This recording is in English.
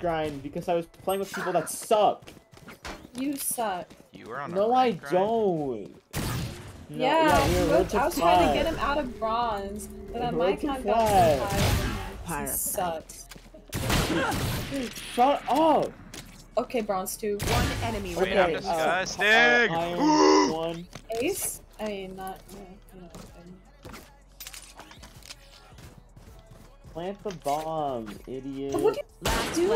grind because I was playing with people that suck. You suck. You were on. No, a I grind? don't. No, yeah, we were road to I was trying to get him out of bronze, but then my Road got high. He sucks. Shut up! Okay, bronze two. One enemy Wait, Okay, I'm uh, disgusting. uh, uh, one. Ace? I mean, not. No, no. Plant the bomb, idiot. What do you Do